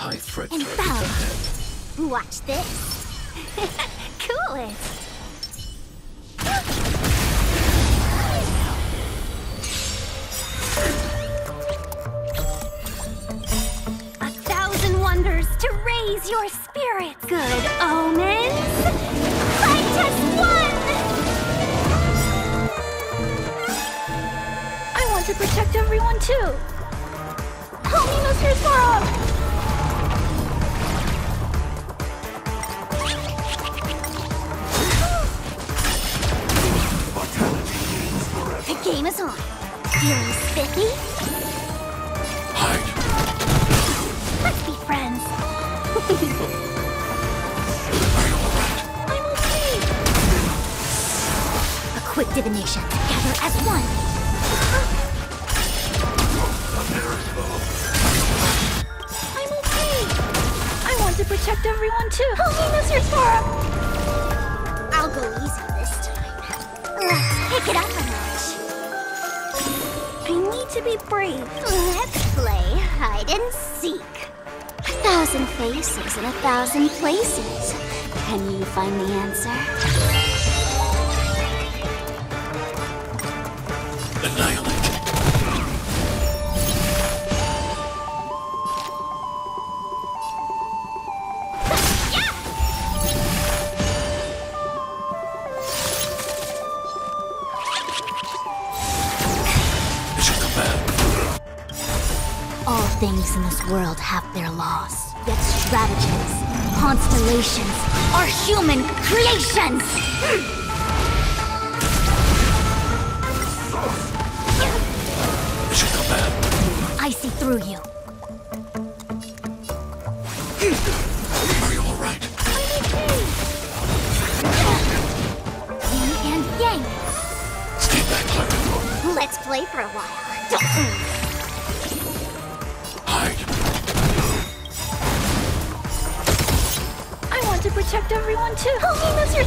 High threat And target. Watch this. cool it. A thousand wonders to raise your spirits. Good omens. Fight just one. I want to protect everyone too. Help me, Mr. Svarog. Game is on. Feeling spiffy? Hide. Let's be friends. Are you alright? I'm okay. A quick divination. Gather as one. I'm okay. I want to protect everyone too. Help me, Mr. Svarog. I'll go easy this time. Pick it up to be brave. Let's play hide and seek. A thousand faces in a thousand places. Can you find the answer? Things in this world have their laws. Yet stratagems, constellations are human creations! I see through you. Are you alright? Yin and yang. Stay back, Clara. Let's play for a while. Everyone too. Help me, Mr.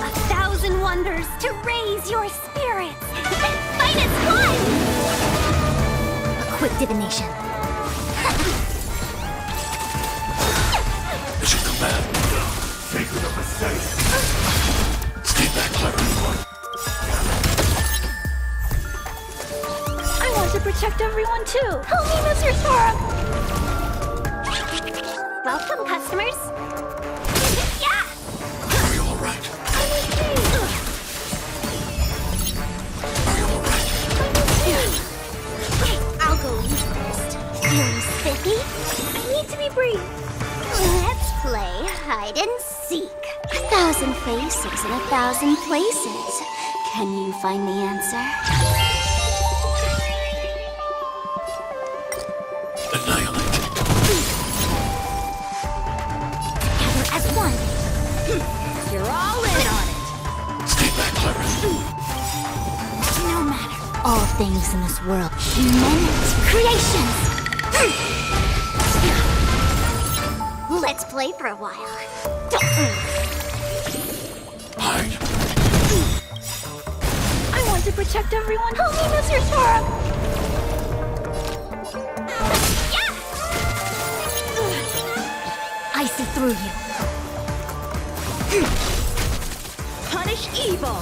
A thousand wonders to raise your spirits. Fight as one. A quick divination. Mission command. Sacred of the Stay to protect everyone too. Help me, Mr. Svarog. Welcome, customers. yeah. Are you alright? Are you alright? I'll go first. I need to be brief. Let's play hide and seek. A thousand faces in a thousand places. Can you find the answer? All things in this world, human creations. Let's play for a while. Hide. I want to protect everyone. Help me, Mr. Svarog. I see through you. Punish evil.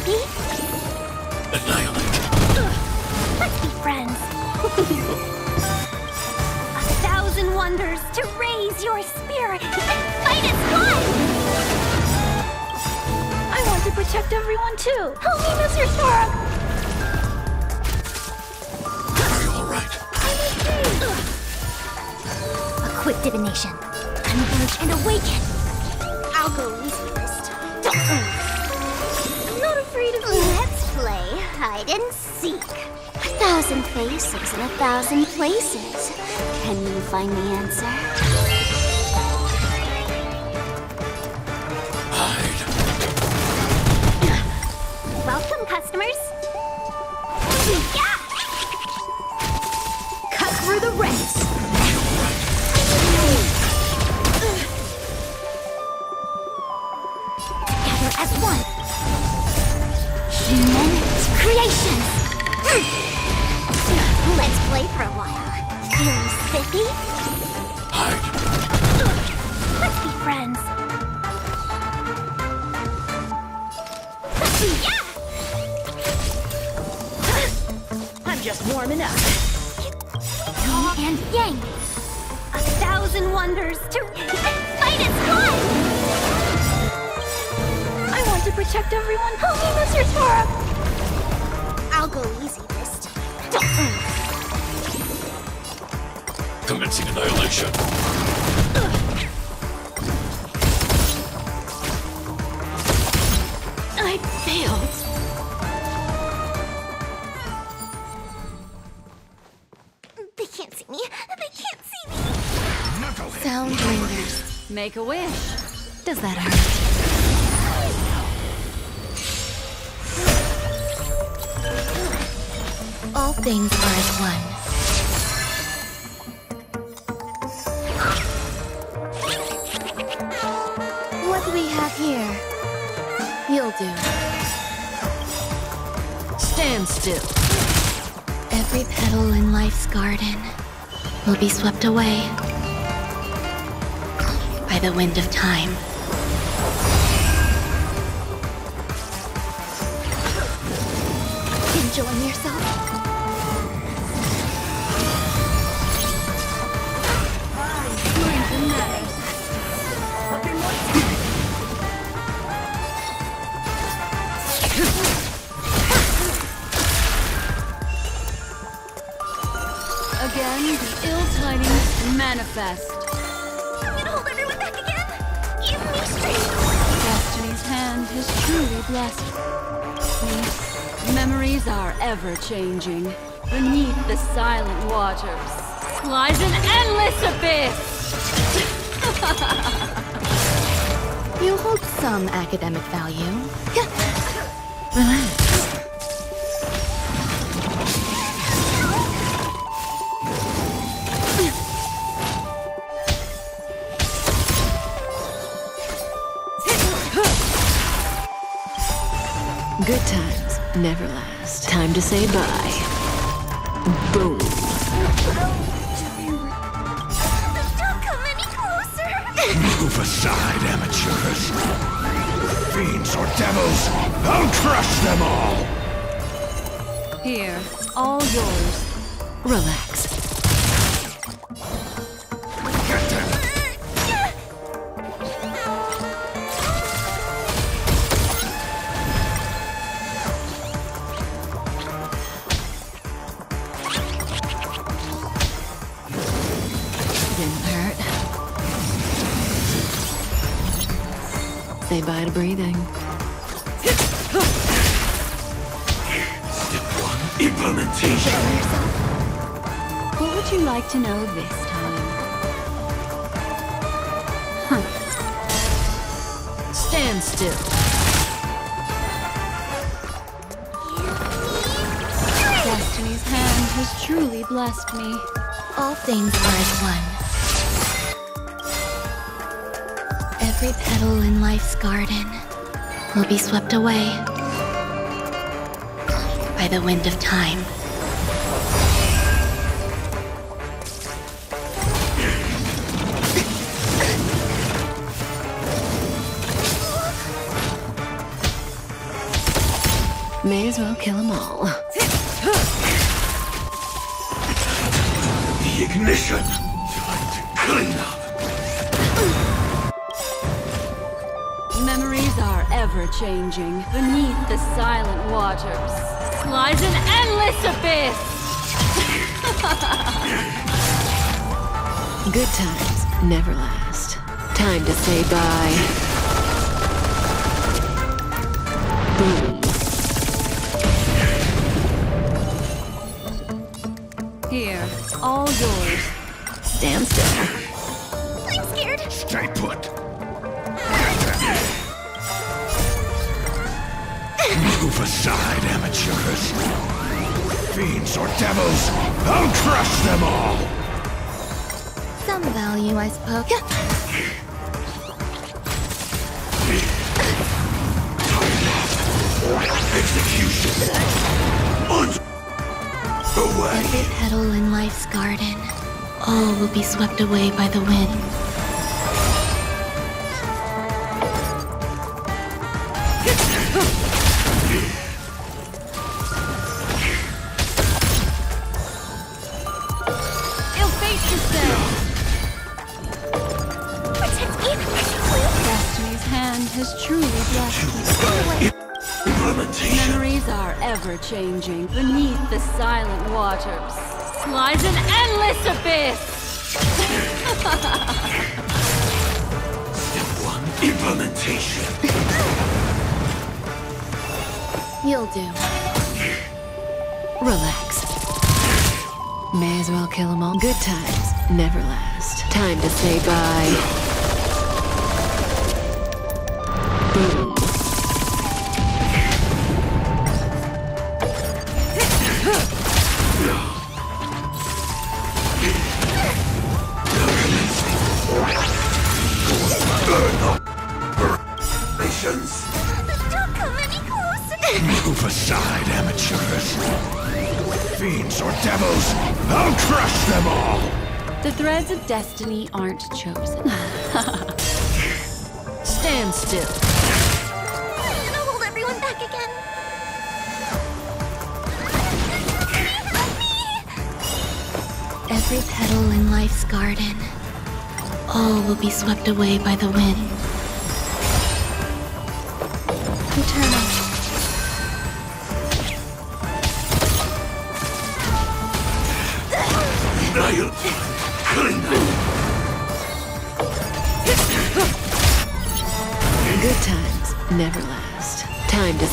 Spiffy? Annihilate. Let's be friends. A thousand wonders to raise your spirit. Fight as one. I want to protect everyone too. Help me, Mr. Svarog. Are you alright? A quick divination. Converge and awaken. Hide and seek. A thousand faces in a thousand places. Can you find the answer? Play for a while. Feeling spiffy? Hide. Let's be friends. Yeah! I'm just warming up. Yin and yang. A thousand wonders to fight its one. I want to protect everyone. Help me, Mr. Svarog. I'll go easy this time. Commencing annihilation. I failed. They can't see me. They can't see me. Sound lingers. Make a wish. Does that hurt? All things are as one. Stand still. Every petal in life's garden will be swept away by the wind of time. Enjoying yourself? Manifest. I'm gonna hold everyone back again. Give me strength. Destiny's hand has truly blessed me. Memories are ever changing. Beneath the silent waters lies an endless abyss. you hold some academic value. Relax. Good times never last. Time to say bye. Boom. Don't come any closer. Move aside, amateurs. Fiends or devils, I'll crush them all! Here, all yours. Relax. Say bye to breathing. Step one, implementation. What would you like to know this time? Stand still. Destiny's hand has truly blessed me. All things are as one. Every petal in life's garden will be swept away by the wind of time. May as well kill them all. The ignition. Time to clean up. Are ever changing. Beneath the silent waters lies an endless abyss. Good times never last. Time to say bye. Boom. Here, all yours. Stand still. I'm scared. Stay put. Move aside, amateurs. Fiends or devils, I'll crush them all! Some value, I suppose. Execution. Every petal in life's garden, all will be swept away by the wind. Destiny's hand has truly blessed me. Memories are ever changing. Beneath the silent waters lies an endless abyss! Step one. Implementation. You'll do. Relax. May as well kill them all. Good times never last. Time to say bye. Boom. Don't come any closer! Move aside, amateurs. Fiends or devils, I'll crush them all! The threads of destiny aren't chosen. Stand still. I'm gonna hold everyone back again. Every petal in life's garden, all will be swept away by the wind. Eternal.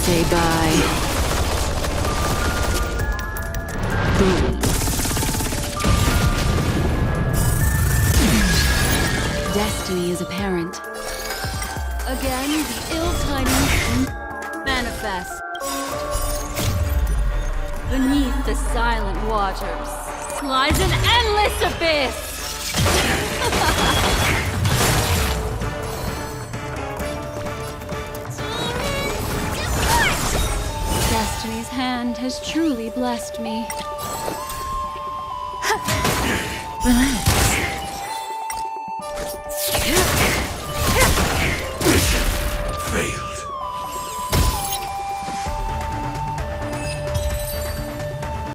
Say bye. Boom. Destiny is apparent. Again, the ill tidings manifests. Beneath the silent waters lies an endless abyss! Has truly blessed me. Relax.